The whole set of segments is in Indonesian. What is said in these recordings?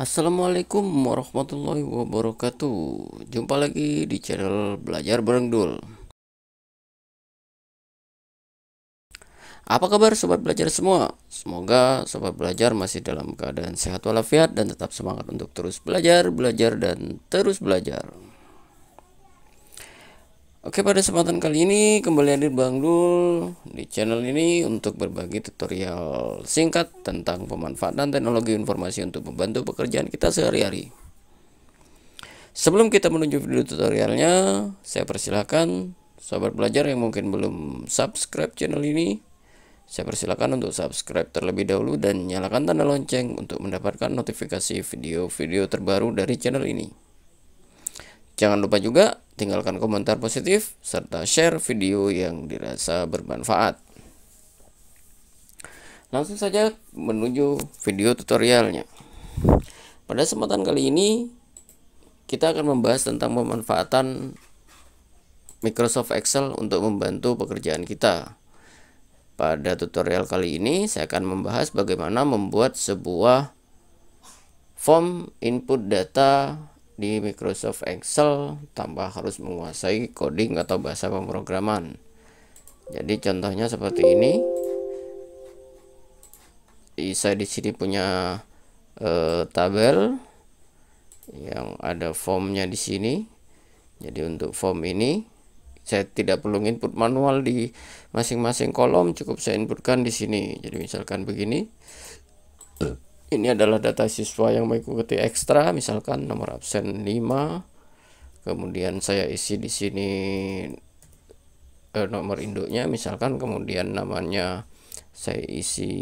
Assalamualaikum warahmatullahi wabarakatuh. Jumpa lagi di channel Belajar Bareng Dul. Apa kabar sobat belajar semua? Semoga sobat belajar masih dalam keadaan sehat walafiat dan tetap semangat untuk terus belajar, belajar, dan terus belajar Oke pada kesempatan kali ini kembali hadir Bang Dul di channel ini untuk berbagi tutorial singkat tentang pemanfaatan teknologi informasi untuk membantu pekerjaan kita sehari-hari. Sebelum kita menuju video tutorialnya, saya persilahkan sobat belajar yang mungkin belum subscribe channel ini, saya persilahkan untuk subscribe terlebih dahulu dan nyalakan tanda lonceng untuk mendapatkan notifikasi video-video terbaru dari channel ini. Jangan lupa juga tinggalkan komentar positif serta share video yang dirasa bermanfaat. Langsung saja menuju video tutorialnya. Pada kesempatan kali ini kita akan membahas tentang pemanfaatan Microsoft Excel untuk membantu pekerjaan kita. Pada tutorial kali ini saya akan membahas bagaimana membuat sebuah form input data di Microsoft Excel tanpa harus menguasai coding atau bahasa pemrograman. Jadi contohnya seperti ini. Saya di sini punya eh, tabel yang ada formnya di sini. Jadi untuk form ini saya tidak perlu input manual di masing-masing kolom, cukup saya inputkan di sini. Jadi misalkan begini ini adalah data siswa yang mengikuti ekstra misalkan nomor absen 5 kemudian saya isi di sini eh, nomor induknya misalkan kemudian namanya saya isi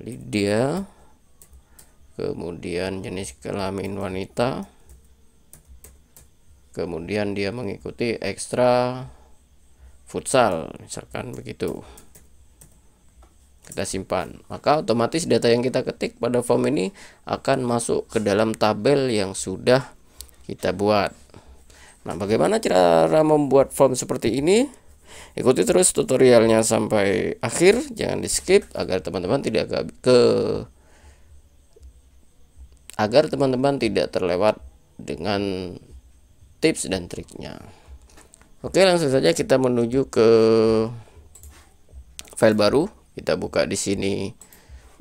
Lydia. Kemudian jenis kelamin wanita. Kemudian dia mengikuti ekstra futsal misalkan begitu kita simpan. Maka otomatis data yang kita ketik pada form ini akan masuk ke dalam tabel yang sudah kita buat. Nah bagaimana cara membuat form seperti ini? Ikuti terus tutorialnya sampai akhir. Jangan di skip agar teman-teman tidak ke agar teman-teman tidak terlewat dengan tips dan triknya. Oke langsung saja kita menuju ke file baru kita buka di sini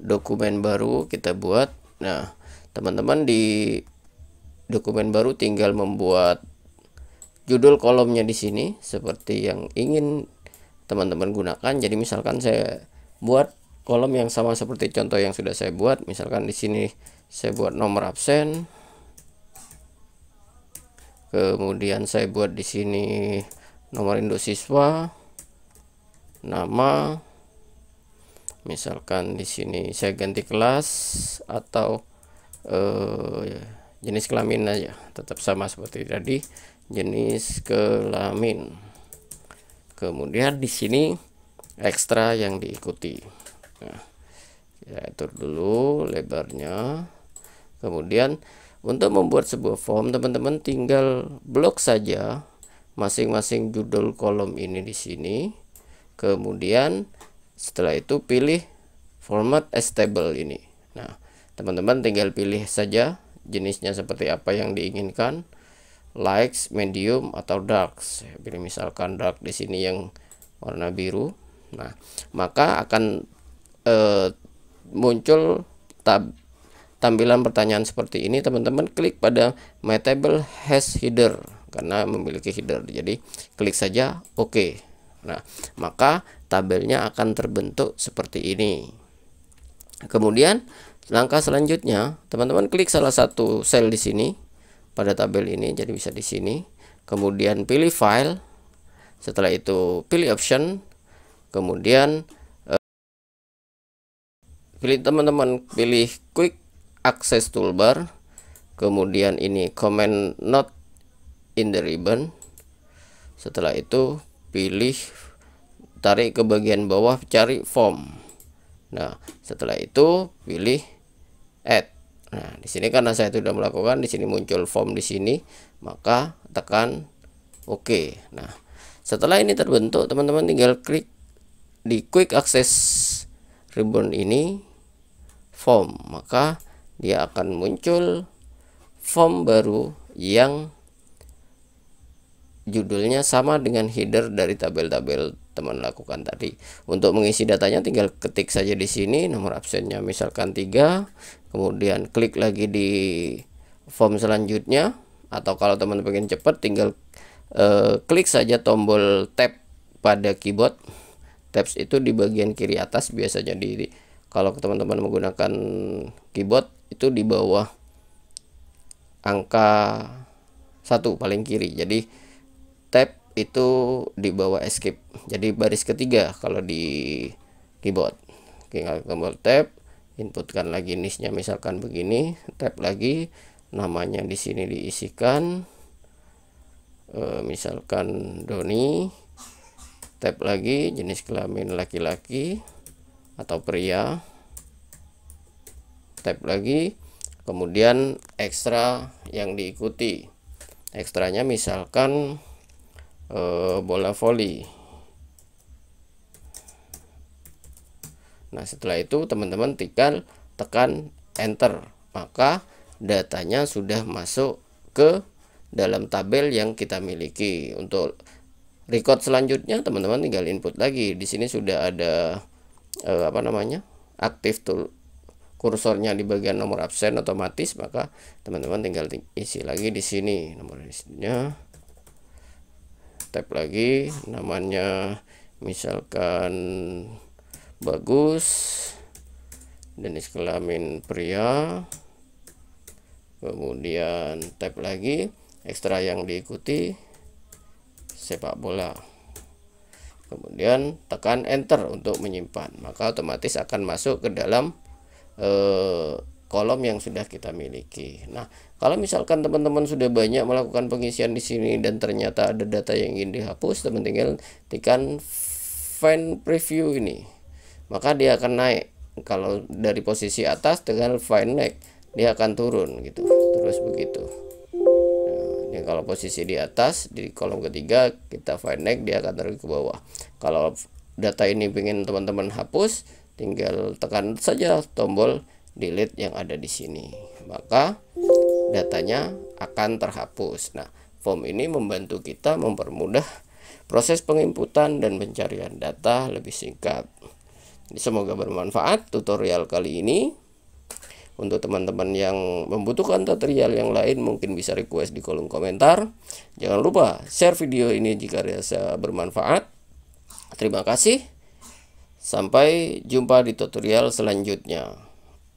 dokumen baru kita buat. Nah teman-teman di dokumen baru tinggal membuat judul kolomnya di sini seperti yang ingin teman-teman gunakan. Jadi misalkan saya buat kolom yang sama seperti contoh yang sudah saya buat. Misalkan di sini saya buat nomor absen. Kemudian saya buat di sini nomor induk siswa nama misalkan di sini saya ganti kelas atau uh, jenis kelamin aja tetap sama seperti tadi jenis kelamin. Kemudian di sini ekstra yang diikuti. Nah, ya atur dulu lebarnya. Kemudian untuk membuat sebuah form teman-teman tinggal blok saja masing-masing judul kolom ini di sini. Kemudian setelah itu pilih format as table ini. Nah teman-teman tinggal pilih saja jenisnya seperti apa yang diinginkan. Likes medium atau dark saya pilih misalkan dark di sini yang warna biru. Nah maka akan eh, muncul tab tampilan pertanyaan seperti ini. Teman-teman klik pada my table has header karena memiliki header. Jadi klik saja oke. Okay. nah maka tabelnya akan terbentuk seperti ini. Kemudian langkah selanjutnya, teman-teman klik salah satu sel di sini pada tabel ini, jadi bisa di sini. Kemudian pilih file. Setelah itu pilih option. Kemudian eh, pilih teman-teman pilih quick access toolbar. Kemudian ini comment not in the ribbon. Setelah itu pilih tarik ke bagian bawah cari form. Nah setelah itu pilih add. Nah di sini karena saya sudah melakukan di sini muncul form di sini maka tekan OK. nah setelah ini terbentuk teman-teman tinggal klik di quick access ribbon ini form. Maka dia akan muncul form baru yang judulnya sama dengan header dari tabel-tabel teman lakukan tadi. Untuk mengisi datanya tinggal ketik saja di sini nomor absennya misalkan 3, kemudian klik lagi di form selanjutnya atau kalau teman pengen cepat tinggal uh, klik saja tombol tab pada keyboard. Tabs itu di bagian kiri atas biasanya di kalau teman-teman menggunakan keyboard itu di bawah angka satu paling kiri. Jadi tab itu di bawah escape. Jadi baris ketiga kalau di keyboard. Tinggal tombol tab inputkan lagi nisnya misalkan begini tab lagi namanya di sini diisikan. E, misalkan Doni tab lagi jenis kelamin laki-laki atau pria. Tab lagi kemudian ekstra yang diikuti. Ekstranya misalkan uh, bola voli. Nah, setelah itu teman-teman tinggal tekan enter, maka datanya sudah masuk ke dalam tabel yang kita miliki. Untuk record selanjutnya teman-teman tinggal input lagi. Di sini sudah ada uh, apa namanya? aktif tool kursornya di bagian nomor absen otomatis, maka teman-teman tinggal isi lagi di sini nomor isinya tab lagi. Namanya misalkan bagus jenis kelamin pria. Kemudian tab lagi ekstra yang diikuti sepak bola. Kemudian tekan enter untuk menyimpan. Maka otomatis akan masuk ke dalam eh, kolom yang sudah kita miliki. Nah, kalau misalkan teman-teman sudah banyak melakukan pengisian di sini dan ternyata ada data yang ingin dihapus, teman tinggal tekan find preview ini. Maka dia akan naik. Kalau dari posisi atas dengan find naik, dia akan turun gitu. Terus begitu. Nah, ini kalau posisi di atas di kolom ketiga kita find naik dia akan turun ke bawah. Kalau data ini ingin teman-teman hapus, tinggal tekan saja tombol delete yang ada di sini. Maka datanya akan terhapus. Nah form ini membantu kita mempermudah proses penginputan dan pencarian data lebih singkat. Semoga bermanfaat tutorial kali ini. Untuk teman-teman yang membutuhkan tutorial yang lain mungkin bisa request di kolom komentar. Jangan lupa share video ini jika dirasa bermanfaat. Terima kasih. Sampai jumpa di tutorial selanjutnya